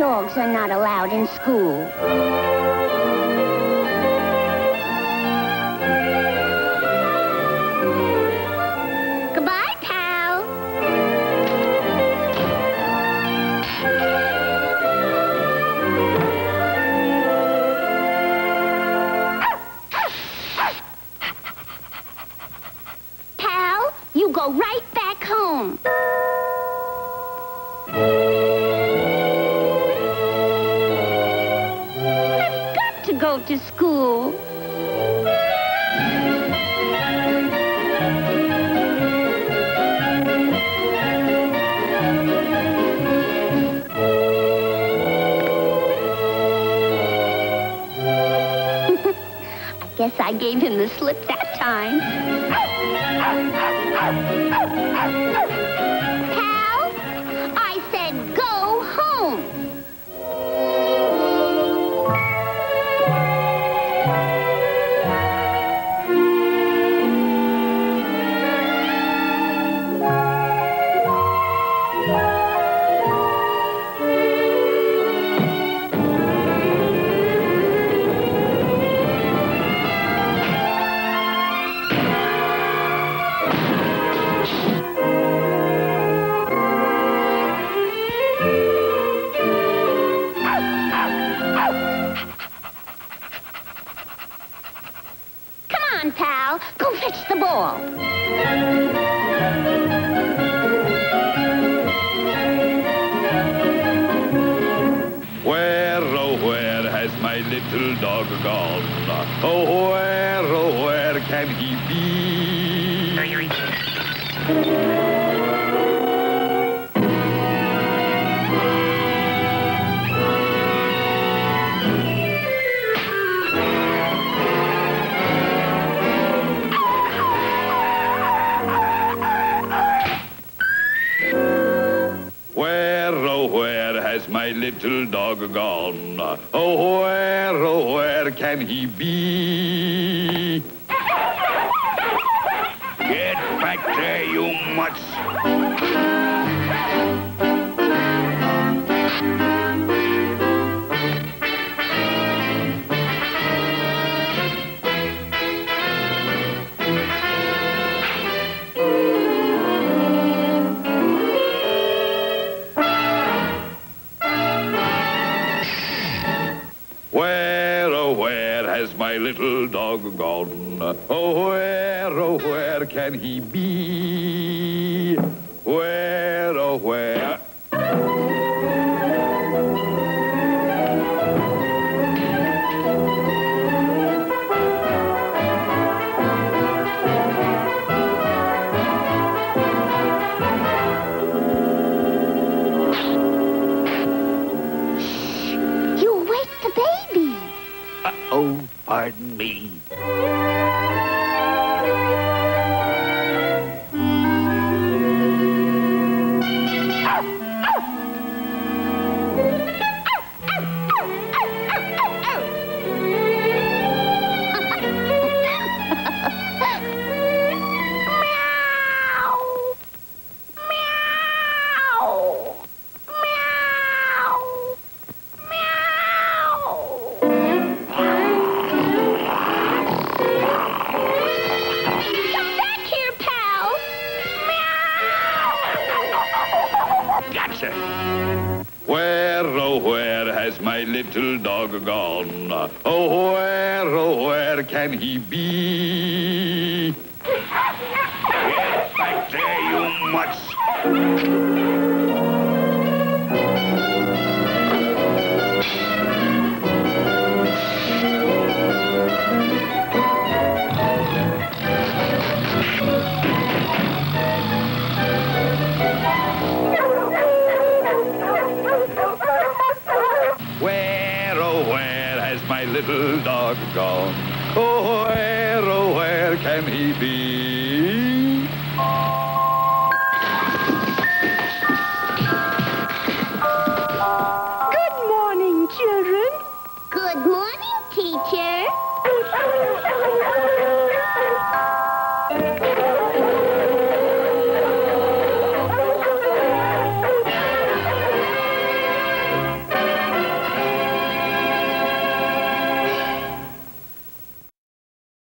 dogs are not allowed in school. To to school. I guess I gave him the slip that time. Fetch the ball. Where, oh, where has my little dog gone? Oh, where, oh, where can he be? Where, oh, where has my little dog gone? Oh, where, oh, where can he be? Get back there, you mutts! Where, oh, where has my little dog gone? Oh, where, oh, where can he be? Where, oh, where? Me. Gotcha. Where, oh, where has my little dog gone? Oh, where, oh, where can he be? Get back there, you mutts! Oh, where has my little dog gone? Oh, where, oh, where can he be?